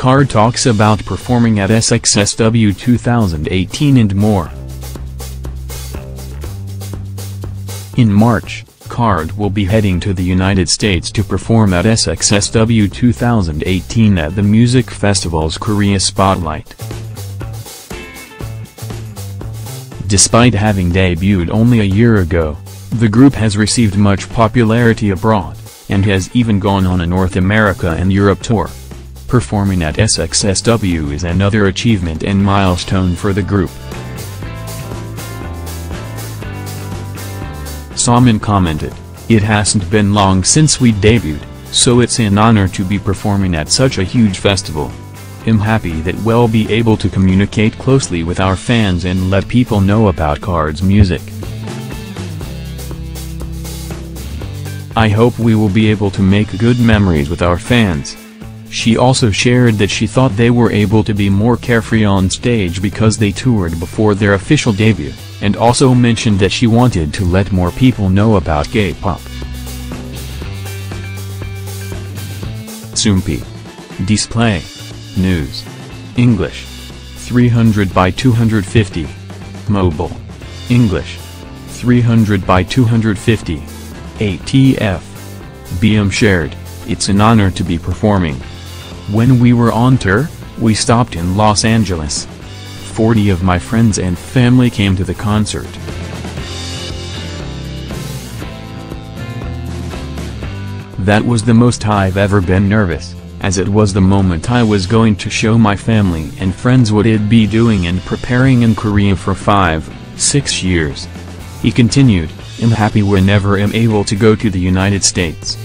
KARD talks about performing at SXSW 2018 and more. In March, KARD will be heading to the United States to perform at SXSW 2018 at the music festival's Korea Spotlight. Despite having debuted only a year ago, the group has received much popularity abroad, and has even gone on a North America and Europe tour. Performing at SXSW is another achievement and milestone for the group. Somin commented, It hasn't been long since we debuted, so it's an honor to be performing at such a huge festival. I'm happy that we'll be able to communicate closely with our fans and let people know about KARD's music. I hope we will be able to make good memories with our fans. She also shared that she thought they were able to be more carefree on stage because they toured before their official debut, and also mentioned that she wanted to let more people know about K-pop. Soompi. Display. News. English. 300 by 250. Mobile. English. 300 by 250. ATF. BM shared, it's an honor to be performing. When we were on tour, we stopped in Los Angeles. 40 of my friends and family came to the concert. That was the most I've ever been nervous as it was the moment I was going to show my family and friends what I'd be doing and preparing in Korea for five, six years. He continued, I'm happy whenever I'm able to go to the United States.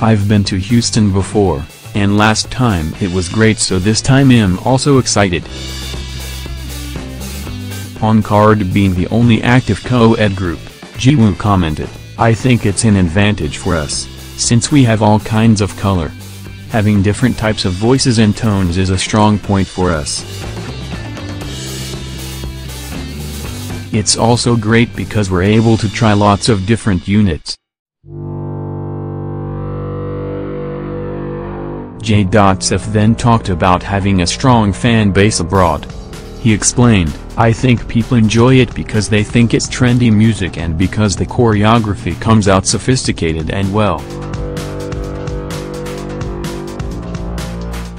I've been to Houston before, and last time it was great so this time I'm also excited. On KARD being the only active co-ed group, Jiwoo commented, I think it's an advantage for us. Since we have all kinds of color. Having different types of voices and tones is a strong point for us. It's also great because we're able to try lots of different units. J. Dotsef then talked about having a strong fan base abroad. He explained, I think people enjoy it because they think it's trendy music and because the choreography comes out sophisticated and well.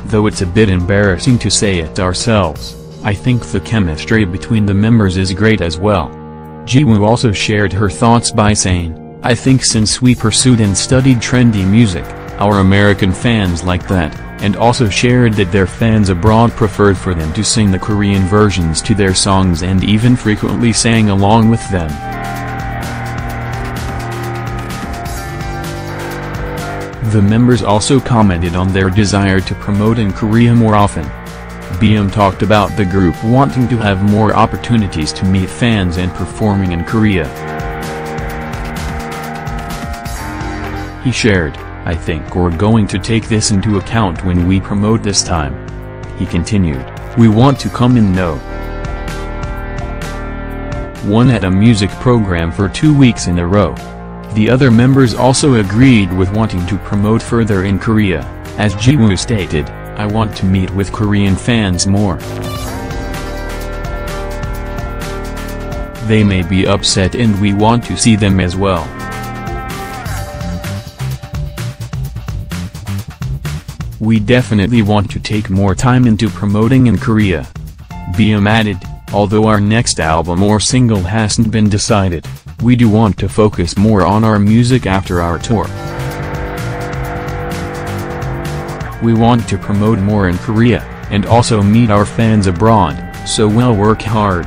Though it's a bit embarrassing to say it ourselves, I think the chemistry between the members is great as well. Jiwoo also shared her thoughts by saying, I think since we pursued and studied trendy music, our American fans like that, and also shared that their fans abroad preferred for them to sing the Korean versions to their songs and even frequently sang along with them. The members also commented on their desire to promote in Korea more often. BM talked about the group wanting to have more opportunities to meet fans and performing in Korea. He shared, I think we're going to take this into account when we promote this time. He continued, we want to come in know. One at a music program for two weeks in a row. The other members also agreed with wanting to promote further in Korea, as Jiwoo stated, I want to meet with Korean fans more. They may be upset and we want to see them as well. We definitely want to take more time into promoting in Korea. BM added, although our next album or single hasn't been decided, we do want to focus more on our music after our tour. We want to promote more in Korea, and also meet our fans abroad, so we'll work hard.